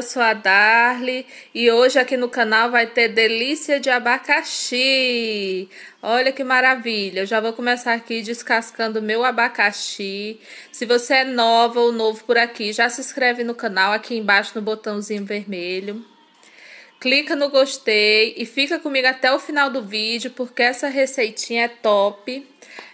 eu sou a Darly e hoje aqui no canal vai ter delícia de abacaxi. Olha que maravilha, eu já vou começar aqui descascando meu abacaxi. Se você é nova ou novo por aqui, já se inscreve no canal aqui embaixo no botãozinho vermelho. Clica no gostei e fica comigo até o final do vídeo porque essa receitinha é top.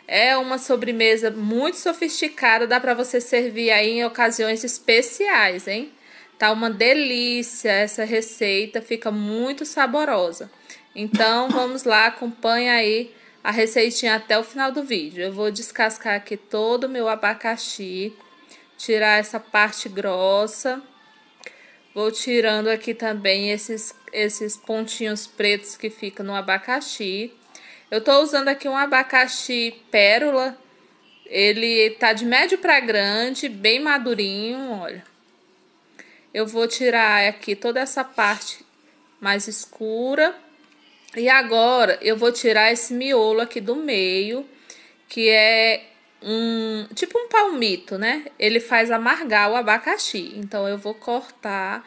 É uma sobremesa muito sofisticada, dá para você servir aí em ocasiões especiais, hein? Tá uma delícia essa receita, fica muito saborosa. Então, vamos lá, acompanha aí a receitinha até o final do vídeo. Eu vou descascar aqui todo o meu abacaxi, tirar essa parte grossa. Vou tirando aqui também esses, esses pontinhos pretos que ficam no abacaxi. Eu tô usando aqui um abacaxi pérola. Ele tá de médio para grande, bem madurinho, olha. Eu vou tirar aqui toda essa parte mais escura. E agora eu vou tirar esse miolo aqui do meio, que é um tipo um palmito, né? Ele faz amargar o abacaxi. Então eu vou cortar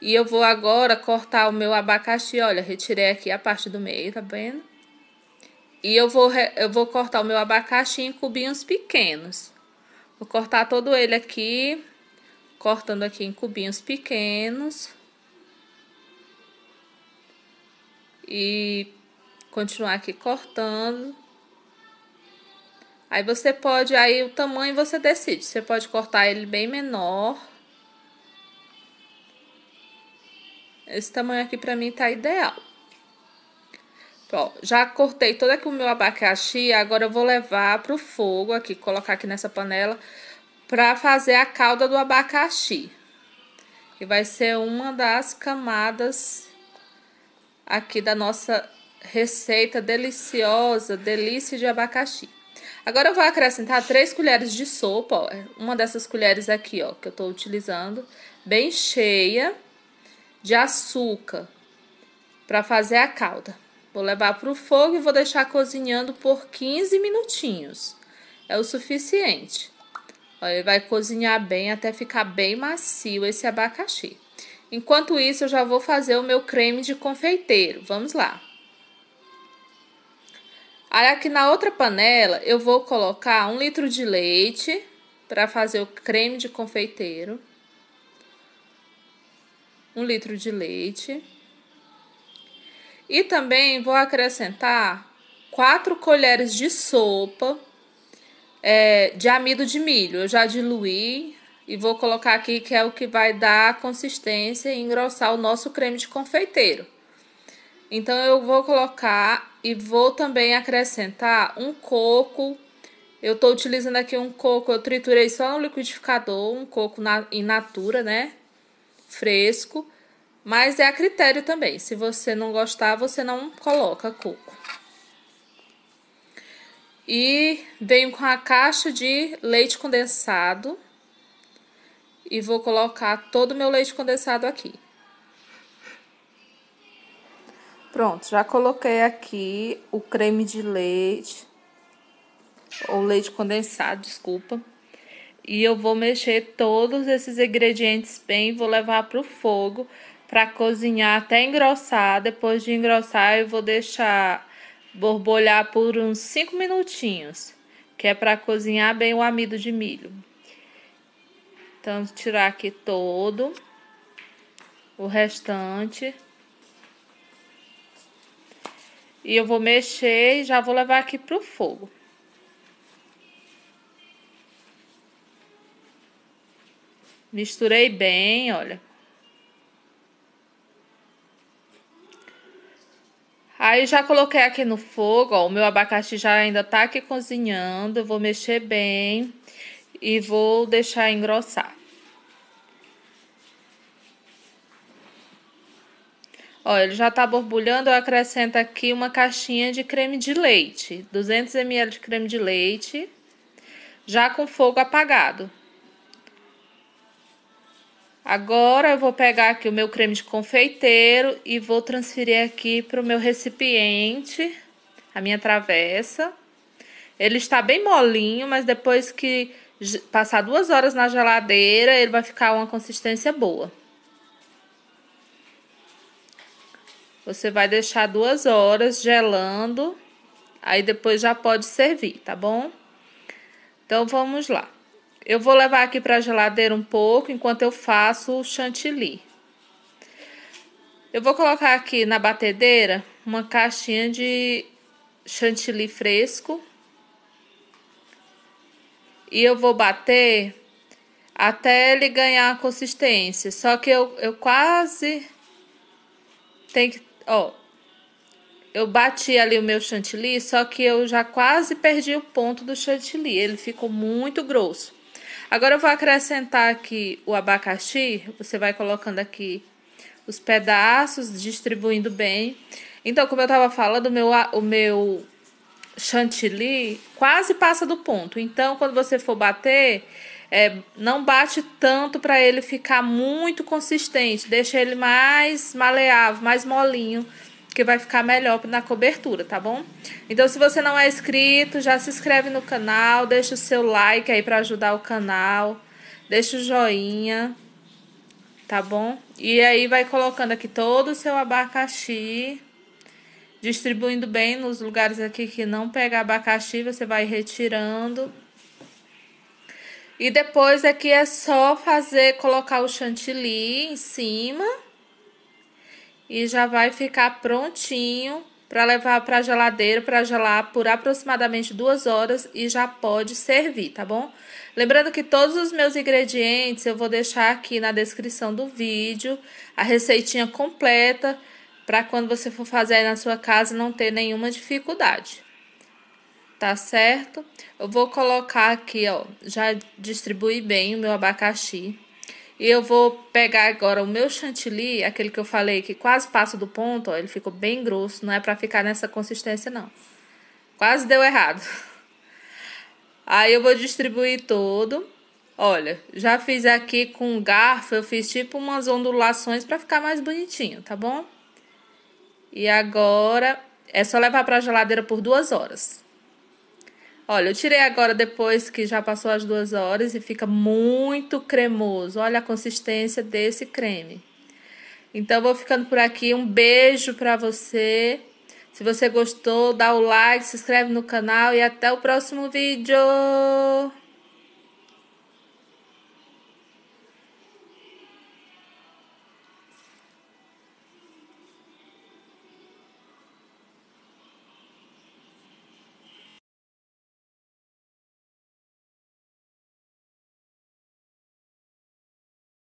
e eu vou agora cortar o meu abacaxi. Olha, retirei aqui a parte do meio, tá vendo? E eu vou, eu vou cortar o meu abacaxi em cubinhos pequenos. Vou cortar todo ele aqui, cortando aqui em cubinhos pequenos. E continuar aqui cortando. Aí você pode, aí o tamanho você decide. Você pode cortar ele bem menor. Esse tamanho aqui pra mim tá ideal. Ó, já cortei todo aqui o meu abacaxi, agora eu vou levar pro fogo aqui, colocar aqui nessa panela para fazer a calda do abacaxi. Que vai ser uma das camadas aqui da nossa receita deliciosa, delícia de abacaxi. Agora eu vou acrescentar três colheres de sopa, ó, uma dessas colheres aqui, ó, que eu tô utilizando, bem cheia de açúcar para fazer a calda. Vou levar para o fogo e vou deixar cozinhando por 15 minutinhos. É o suficiente. Ele vai cozinhar bem até ficar bem macio esse abacaxi. Enquanto isso, eu já vou fazer o meu creme de confeiteiro. Vamos lá. Aí, aqui na outra panela, eu vou colocar um litro de leite para fazer o creme de confeiteiro. Um litro de leite. E também vou acrescentar quatro colheres de sopa é, de amido de milho. Eu já diluí e vou colocar aqui que é o que vai dar consistência e engrossar o nosso creme de confeiteiro. Então eu vou colocar e vou também acrescentar um coco. Eu estou utilizando aqui um coco, eu triturei só no liquidificador, um coco na, in natura, né? Fresco. Mas é a critério também. Se você não gostar, você não coloca coco. E venho com a caixa de leite condensado. E vou colocar todo o meu leite condensado aqui. Pronto, já coloquei aqui o creme de leite. Ou leite condensado, desculpa. E eu vou mexer todos esses ingredientes bem, vou levar para o fogo para cozinhar até engrossar. Depois de engrossar, eu vou deixar borbulhar por uns 5 minutinhos, que é para cozinhar bem o amido de milho. Então, tirar aqui todo o restante. E eu vou mexer e já vou levar aqui pro fogo. Misturei bem, olha. Aí já coloquei aqui no fogo, ó, o meu abacaxi já ainda tá aqui cozinhando. Eu vou mexer bem e vou deixar engrossar. Ó, ele já tá borbulhando, eu acrescento aqui uma caixinha de creme de leite. 200 ml de creme de leite, já com fogo apagado. Agora eu vou pegar aqui o meu creme de confeiteiro e vou transferir aqui para o meu recipiente, a minha travessa. Ele está bem molinho, mas depois que passar duas horas na geladeira, ele vai ficar uma consistência boa. Você vai deixar duas horas gelando, aí depois já pode servir, tá bom? Então vamos lá. Eu vou levar aqui para a geladeira um pouco enquanto eu faço o chantilly. Eu vou colocar aqui na batedeira uma caixinha de chantilly fresco. E eu vou bater até ele ganhar consistência. Só que eu, eu quase tenho que, ó, eu bati ali o meu chantilly, só que eu já quase perdi o ponto do chantilly. Ele ficou muito grosso. Agora eu vou acrescentar aqui o abacaxi. Você vai colocando aqui os pedaços, distribuindo bem. Então, como eu estava falando, o meu, o meu chantilly quase passa do ponto. Então, quando você for bater, é, não bate tanto para ele ficar muito consistente. Deixa ele mais maleável, mais molinho, que vai ficar melhor na cobertura, tá bom? Então, se você não é inscrito, já se inscreve no canal, deixa o seu like aí para ajudar o canal, deixa o joinha, tá bom? E aí vai colocando aqui todo o seu abacaxi, distribuindo bem nos lugares aqui que não pega abacaxi, você vai retirando. E depois aqui é só fazer, colocar o chantilly em cima. E já vai ficar prontinho para levar para a geladeira para gelar por aproximadamente duas horas e já pode servir, tá bom? Lembrando que todos os meus ingredientes eu vou deixar aqui na descrição do vídeo, a receitinha completa, para quando você for fazer aí na sua casa não ter nenhuma dificuldade. Tá certo? Eu vou colocar aqui, ó, já distribuí bem o meu abacaxi. E eu vou pegar agora o meu chantilly, aquele que eu falei que quase passa do ponto, ó, ele ficou bem grosso, não é para ficar nessa consistência não. Quase deu errado. Aí eu vou distribuir todo. Olha, já fiz aqui com garfo, eu fiz tipo umas ondulações para ficar mais bonitinho, tá bom? E agora é só levar para a geladeira por duas horas. Olha, eu tirei agora depois que já passou as duas horas e fica muito cremoso. Olha a consistência desse creme. Então, vou ficando por aqui. Um beijo para você. Se você gostou, dá o like, se inscreve no canal e até o próximo vídeo.